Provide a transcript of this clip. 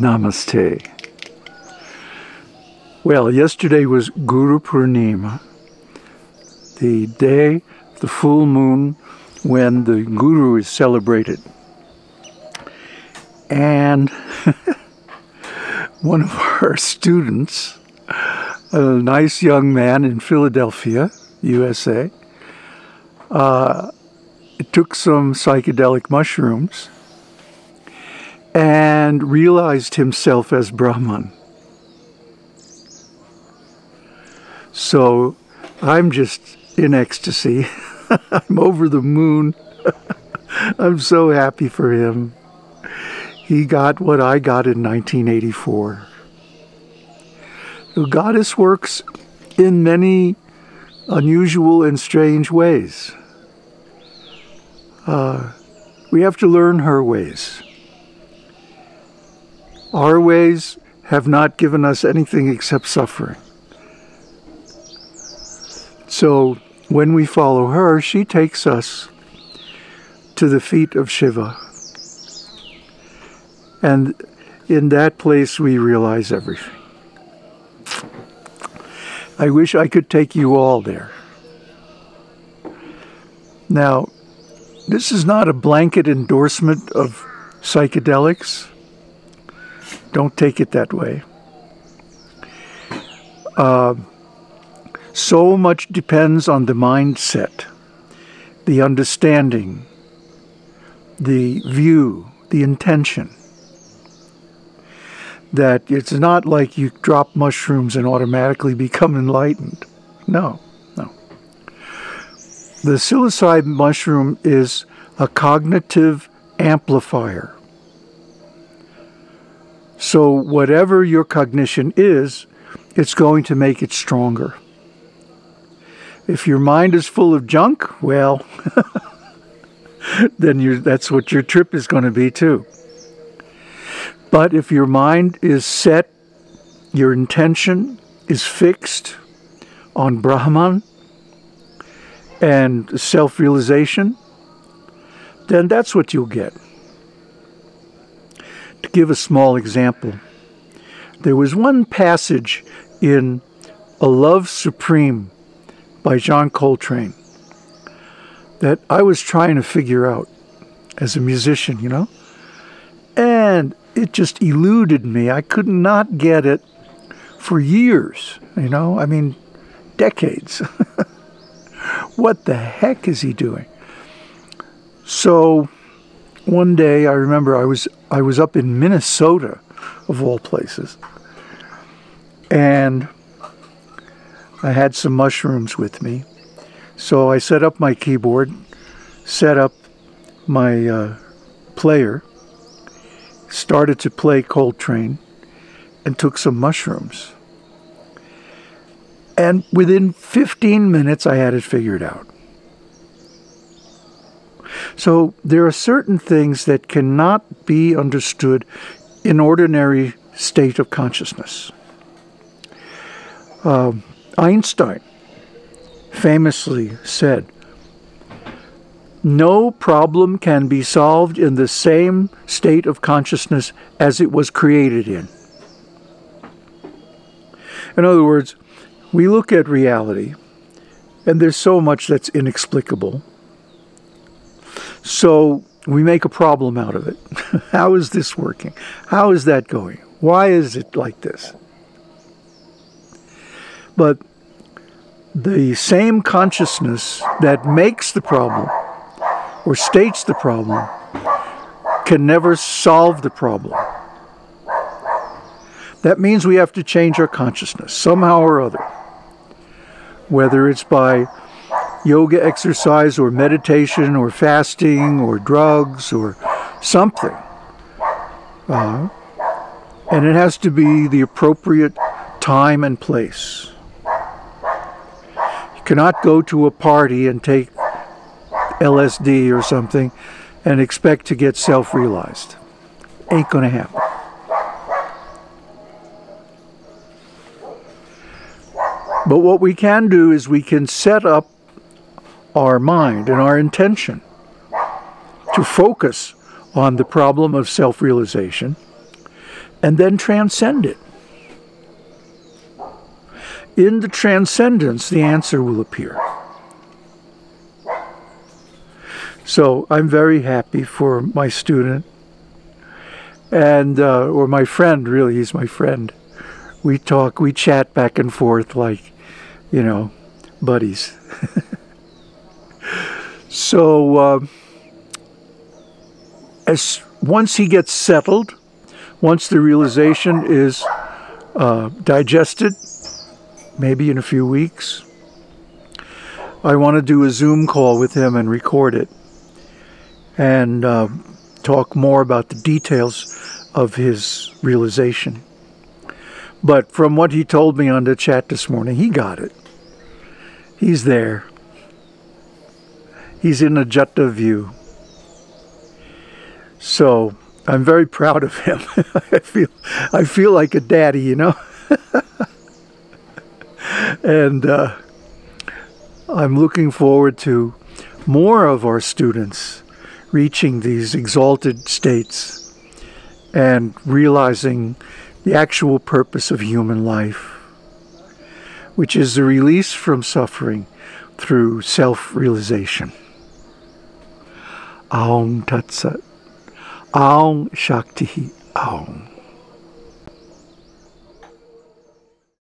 Namaste. Well, yesterday was Guru Purnima, the day, the full moon, when the Guru is celebrated. And one of our students, a nice young man in Philadelphia, USA, uh, took some psychedelic mushrooms and realized himself as Brahman. So I'm just in ecstasy. I'm over the moon. I'm so happy for him. He got what I got in 1984. The goddess works in many unusual and strange ways. Uh, we have to learn her ways. Our ways have not given us anything except suffering. So when we follow her, she takes us to the feet of Shiva. And in that place, we realize everything. I wish I could take you all there. Now, this is not a blanket endorsement of psychedelics. Don't take it that way. Uh, so much depends on the mindset, the understanding, the view, the intention. That it's not like you drop mushrooms and automatically become enlightened. No, no. The psilocybe mushroom is a cognitive amplifier. So, whatever your cognition is, it's going to make it stronger. If your mind is full of junk, well, then that's what your trip is going to be too. But if your mind is set, your intention is fixed on Brahman and self realization, then that's what you'll get. To give a small example, there was one passage in A Love Supreme by John Coltrane that I was trying to figure out as a musician, you know? And it just eluded me. I could not get it for years, you know? I mean, decades. what the heck is he doing? So one day I remember I was I was up in Minnesota of all places. And I had some mushrooms with me. So I set up my keyboard, set up my uh, player, started to play Coltrane, and took some mushrooms. And within 15 minutes, I had it figured out. So there are certain things that cannot be understood in ordinary state of consciousness. Uh, Einstein famously said, no problem can be solved in the same state of consciousness as it was created in. In other words, we look at reality, and there's so much that's inexplicable. So we make a problem out of it. How is this working? How is that going? Why is it like this? But the same consciousness that makes the problem or states the problem can never solve the problem. That means we have to change our consciousness somehow or other. Whether it's by yoga exercise or meditation or fasting or drugs or something. Uh, and it has to be the appropriate time and place You cannot go to a party and take LSD or something and expect to get self-realized. Ain't going to happen. But what we can do is we can set up our mind and our intention to focus on the problem of self-realization and then transcend it. In the transcendence, the answer will appear. So I'm very happy for my student and uh, or my friend. Really, he's my friend. We talk, we chat back and forth like, you know, buddies. so uh, as once he gets settled, once the realization is uh, digested, maybe in a few weeks, I want to do a Zoom call with him and record it and uh, talk more about the details of his realization. But from what he told me on the chat this morning, he got it. He's there. He's in Ajata view. So I'm very proud of him. I feel I feel like a daddy, you know. and uh, I'm looking forward to more of our students reaching these exalted states and realizing the actual purpose of human life, which is the release from suffering through self-realization. Aum Tat Sat. Aum Shakti Aum.